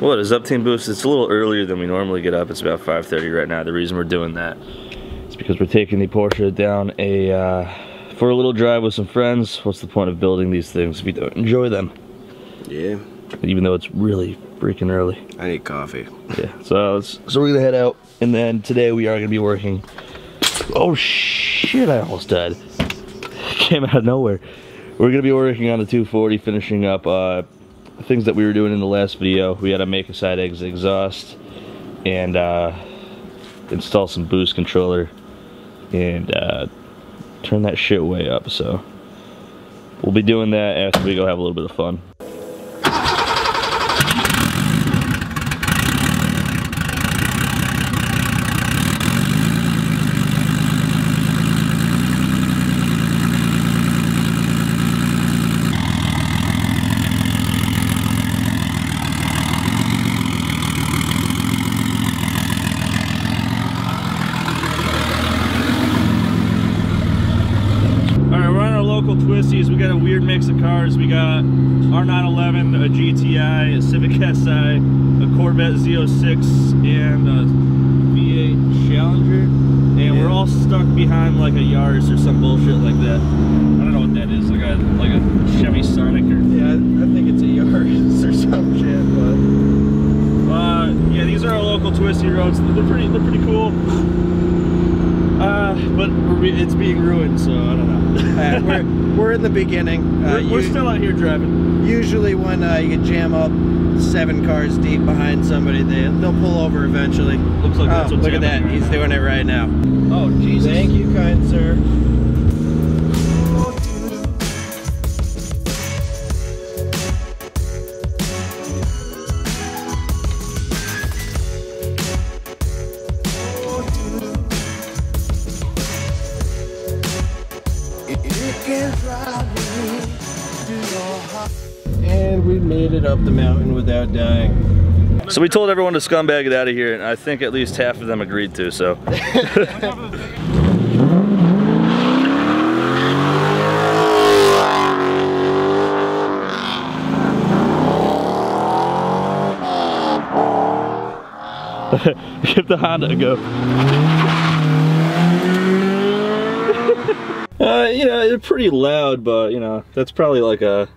What is up Team Boost? It's a little earlier than we normally get up. It's about 5.30 right now. The reason we're doing that is because we're taking the Porsche down a uh, for a little drive with some friends. What's the point of building these things if you don't enjoy them? Yeah. Even though it's really freaking early. I need coffee. Yeah, so, so we're gonna head out and then today we are gonna be working. Oh shit, I almost died. Came out of nowhere. We're gonna be working on the 240, finishing up uh, things that we were doing in the last video. We had to make a side exit exhaust and uh, install some boost controller and uh, turn that shit way up. So we'll be doing that after we go have a little bit of fun. local twisties. We got a weird mix of cars. We got R911, a GTI, a Civic SI, a Corvette Z06, and a V8 Challenger. And yeah. we're all stuck behind like a Yaris or some bullshit like that. I don't know what that is, like a like a Chevy Sonic or Yeah, I think it's a Yaris or some shit, but uh yeah, these are our local twisty roads. They're pretty they're pretty cool. Uh, but it's being ruined, so I don't know. uh, we're, we're in the beginning. Uh, we're, we're still out here driving. Usually when uh, you jam up seven cars deep behind somebody, they, they'll pull over eventually. Looks like that's oh, what's Look at that, right he's now. doing it right now. Oh, Jesus. Thank you, kind sir. Dying. So we told everyone to scumbag it out of here, and I think at least half of them agreed to, so. Give the Honda a go. uh, you know, they're pretty loud, but you know, that's probably like a,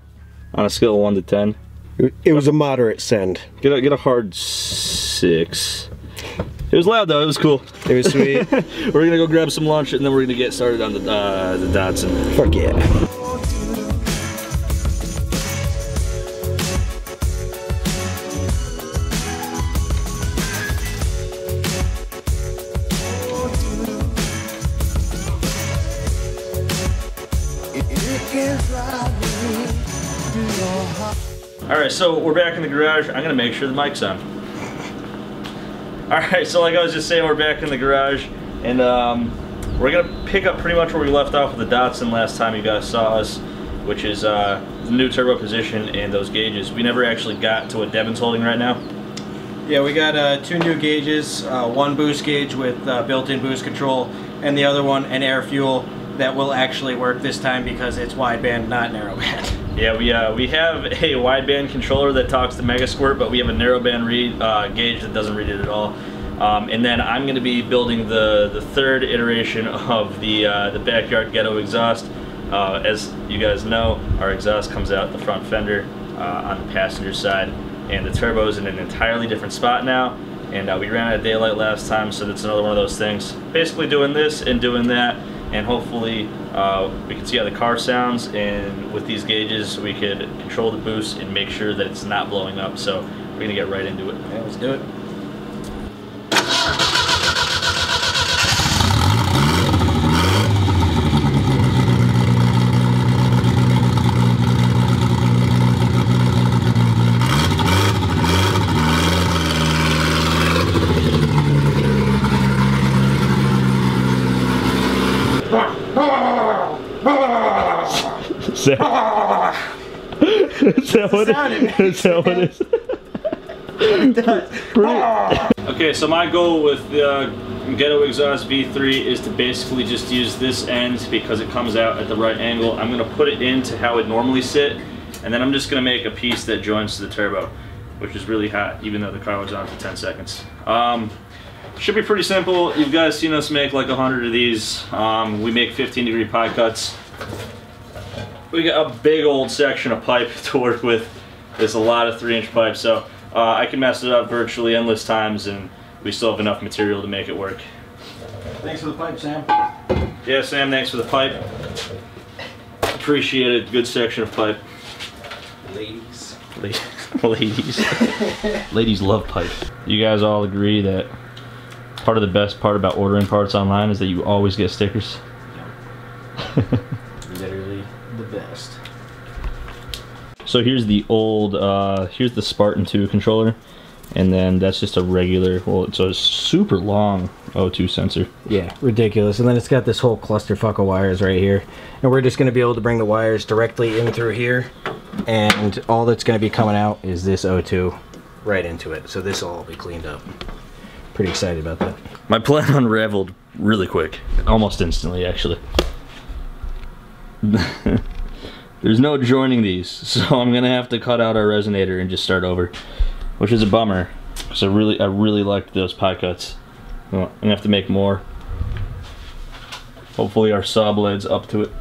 on a scale of one to 10. It was a moderate send. Get a, get a hard six. It was loud though, it was cool. It was sweet. we're gonna go grab some lunch and then we're gonna get started on the, uh, the Datsun. Fuck yeah. All right, so we're back in the garage. I'm gonna make sure the mic's on. All right, so like I was just saying, we're back in the garage, and um, we're gonna pick up pretty much where we left off with the Datsun last time you guys saw us, which is uh, the new turbo position and those gauges. We never actually got to what Devin's holding right now. Yeah, we got uh, two new gauges, uh, one boost gauge with uh, built-in boost control, and the other one an air fuel that will actually work this time because it's wideband, not narrowband. Yeah, we uh, we have a wideband controller that talks to Megasquirt, but we have a narrowband read uh, gauge that doesn't read it at all. Um, and then I'm going to be building the the third iteration of the uh, the backyard ghetto exhaust. Uh, as you guys know, our exhaust comes out the front fender uh, on the passenger side, and the turbo is in an entirely different spot now. And uh, we ran out of daylight last time, so that's another one of those things. Basically doing this and doing that, and hopefully uh, we can see how the car sounds and with these gauges we could control the boost and make sure that it's not blowing up so we're gonna get right into it Yeah, let's do it. Is that, is that what it is? Is that what it is? Okay, so my goal with the uh, Ghetto Exhaust V3 is to basically just use this end because it comes out at the right angle. I'm gonna put it into how it normally sit, and then I'm just gonna make a piece that joins to the turbo. which is really hot, even though the car was on for 10 seconds. Um, should be pretty simple. You guys seen us make like a hundred of these. Um, we make 15 degree pie cuts. We got a big old section of pipe to work with. There's a lot of three inch pipe, so uh, I can mess it up virtually endless times and we still have enough material to make it work. Thanks for the pipe, Sam. Yeah, Sam, thanks for the pipe. Appreciate it. Good section of pipe. Ladies. Ladies. Ladies love pipe. You guys all agree that part of the best part about ordering parts online is that you always get stickers? Literally the best. So here's the old, uh, here's the Spartan 2 controller. And then that's just a regular, well, it's a super long O2 sensor. Yeah, ridiculous. And then it's got this whole clusterfuck of wires right here. And we're just going to be able to bring the wires directly in through here. And all that's going to be coming out is this O2 right into it. So this will all be cleaned up. Pretty excited about that. My plan unraveled really quick, almost instantly, actually. There's no joining these, so I'm gonna have to cut out our resonator and just start over, which is a bummer, because I really, I really liked those pie cuts. I'm gonna have to make more. Hopefully our saw blade's up to it.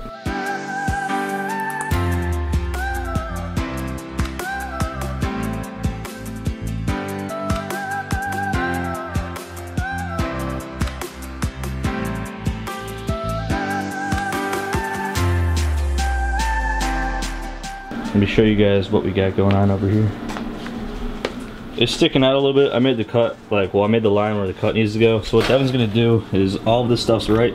Show you guys what we got going on over here. It's sticking out a little bit. I made the cut, like, well, I made the line where the cut needs to go. So what Devin's gonna do is all of this stuff's right.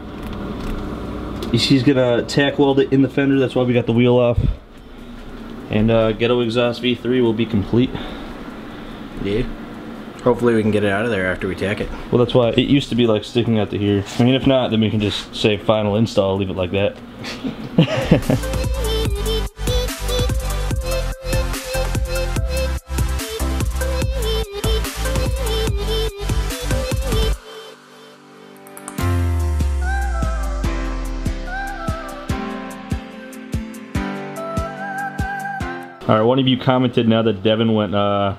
He's gonna tack weld it in the fender. That's why we got the wheel off. And uh, Ghetto Exhaust V3 will be complete. Yeah. Hopefully we can get it out of there after we tack it. Well, that's why it used to be like sticking out to here. I mean, if not, then we can just say final install, leave it like that. All right, one of you commented now that Devin went uh,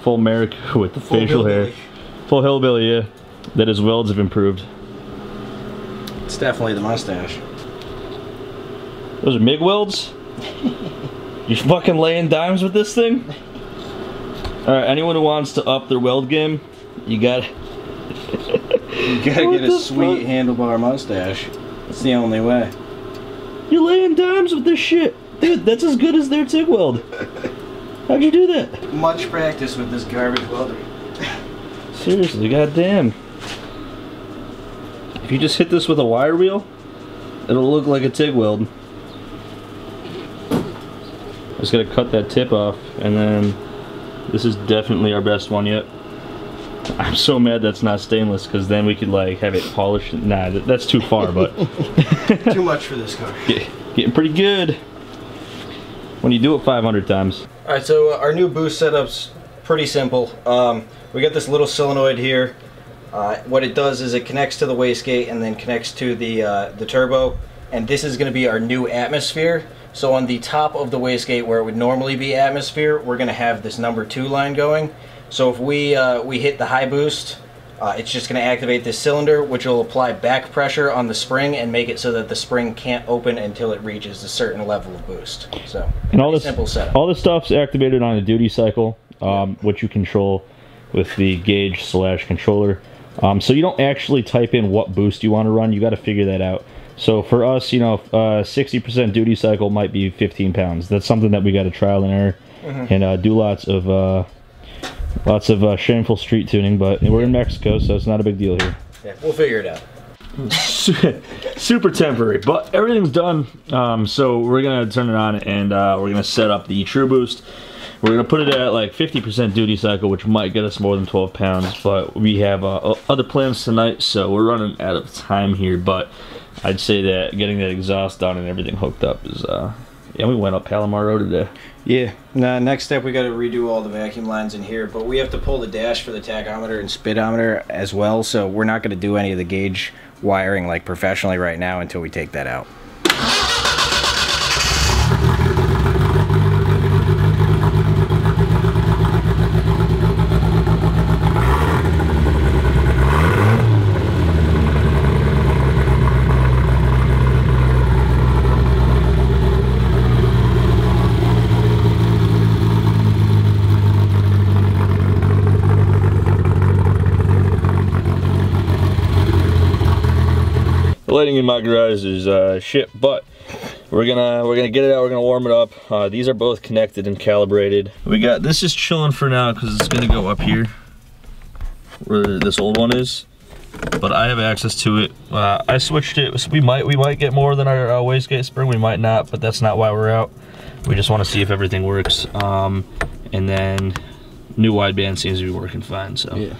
full Merrick with the Full facial hair. Full hillbilly, yeah. That his welds have improved. It's definitely the mustache. Those are MIG welds? you fucking laying dimes with this thing? Alright, anyone who wants to up their weld game, you got You gotta What get a sweet fuck? handlebar mustache. That's the only way. You're laying dimes with this shit. Dude, that's as good as their TIG weld. How'd you do that? Much practice with this garbage welder. Seriously, goddamn. If you just hit this with a wire wheel, it'll look like a TIG weld. I Just gotta cut that tip off, and then this is definitely our best one yet. I'm so mad that's not stainless, because then we could like have it polished. Nah, that's too far, but Too much for this car. get- getting pretty good. When you do it 500 times. All right, so uh, our new boost setup's pretty simple. Um, we got this little solenoid here. Uh, what it does is it connects to the wastegate and then connects to the uh, the turbo. And this is going to be our new atmosphere. So on the top of the wastegate where it would normally be atmosphere, we're going to have this number two line going. So if we uh, we hit the high boost, uh, it's just going to activate this cylinder, which will apply back pressure on the spring and make it so that the spring can't open until it reaches a certain level of boost. So And all this simple setup. all this stuff's activated on a duty cycle, um, which you control with the gauge slash controller. Um, so you don't actually type in what boost you want to run. You got to figure that out. So for us, you know, uh, 60% duty cycle might be 15 pounds. That's something that we got to trial and error and uh, do lots of uh, lots of uh, shameful street tuning. But we're in Mexico, so it's not a big deal here. Yeah, we'll figure it out. super temporary but everything's done um, so we're gonna turn it on and uh, we're gonna set up the true boost we're gonna put it at like 50% duty cycle which might get us more than 12 pounds but we have uh, other plans tonight so we're running out of time here but I'd say that getting that exhaust done and everything hooked up is uh yeah we went up Palomar Road today Yeah. Now, next step, we got to redo all the vacuum lines in here, but we have to pull the dash for the tachometer and speedometer as well. So we're not going to do any of the gauge wiring like professionally right now until we take that out. Lighting in my garage is uh, shit, but we're gonna we're gonna get it out. We're gonna warm it up. Uh, these are both connected and calibrated. We got this is chilling for now because it's gonna go up here where this old one is. But I have access to it. Uh, I switched it. So we might we might get more than our uh, wastegate spring. We might not, but that's not why we're out. We just want to see if everything works. Um, and then new wideband seems to be working fine. So Yeah.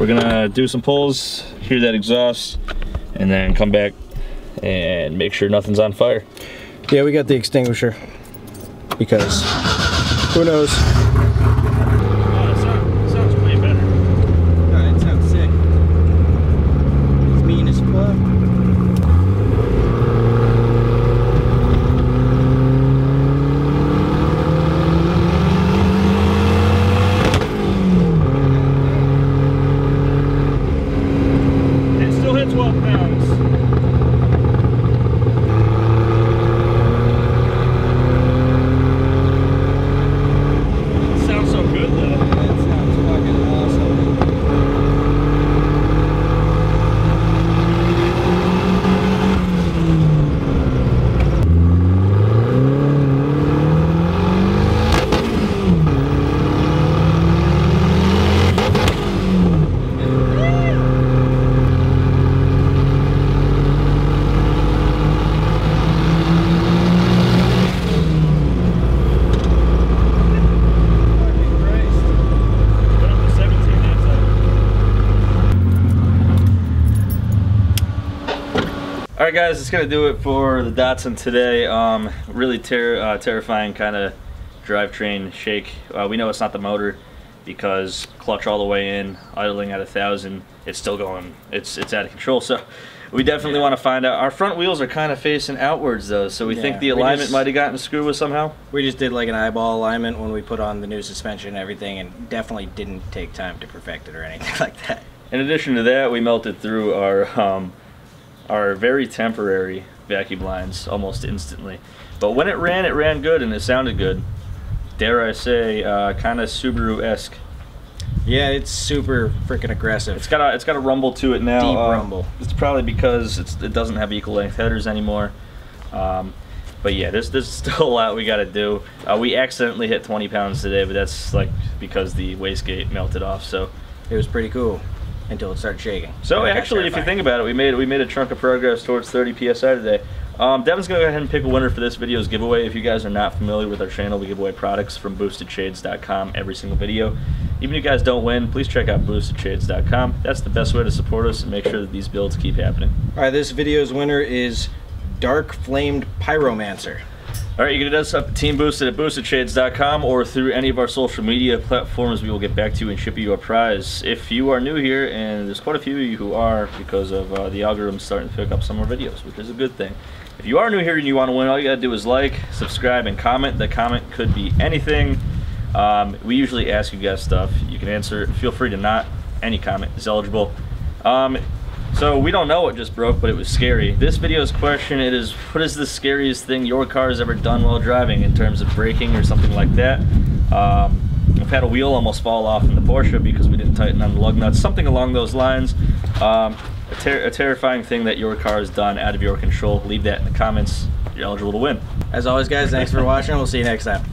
we're gonna do some pulls, hear that exhaust, and then come back and make sure nothing's on fire. Yeah, we got the extinguisher because who knows? sounds way better. God, it sounds sick. It's mean as fuck. It still hits 12 pounds. Sounds so good though. That sounds fucking awesome. Fucking Christ. Put up to 17 that All right, guys, it's gonna do it for the Datsun today. Um, really ter uh, terrifying kind of drivetrain shake. Uh, we know it's not the motor because clutch all the way in, idling at a thousand, it's still going. It's it's out of control. So we definitely want to find out. Our front wheels are kind of facing outwards though, so we think the alignment might have gotten screwed with somehow. We just did like an eyeball alignment when we put on the new suspension and everything, and definitely didn't take time to perfect it or anything like that. In addition to that, we melted through our um, our very temporary vacuum lines almost instantly. But when it ran, it ran good and it sounded good. Dare I say, uh, kind of Subaru-esque. Yeah, it's super freaking aggressive. It's got a it's got a rumble to it now. Deep uh, rumble. It's probably because it's, it doesn't have equal length headers anymore. Um, but yeah, there's there's still a lot we got to do. Uh, we accidentally hit 20 pounds today, but that's like because the wastegate melted off. So. It was pretty cool until it started shaking. So And it actually, if you think about it, we made we made a chunk of progress towards 30 psi today. Um, Devin's gonna go ahead and pick a winner for this video's giveaway. If you guys are not familiar with our channel, we give away products from BoostedShades.com every single video. Even if you guys don't win, please check out BoostedShades.com. That's the best way to support us and make sure that these builds keep happening. All right, this video's winner is Dark Flamed Pyromancer. All right, you can hit us up at Team Boosted at BoostedShades.com or through any of our social media platforms. We will get back to you and ship you a prize. If you are new here, and there's quite a few of you who are because of uh, the algorithm starting to pick up some more videos, which is a good thing. If you are new here and you want to win, all you gotta do is like, subscribe, and comment. The comment could be anything. Um, we usually ask you guys stuff. You can answer. Feel free to not. Any comment is eligible. Um, so we don't know what just broke, but it was scary. This video's question it is what is the scariest thing your car has ever done while driving in terms of braking or something like that? Um, I've had a wheel almost fall off in the Porsche because we didn't tighten on the lug nuts, something along those lines. Um, a, ter- a terrifying thing that your car has done out of your control. Leave that in the comments. You're eligible to win. As always, guys, thanks for watching. We'll see you next time.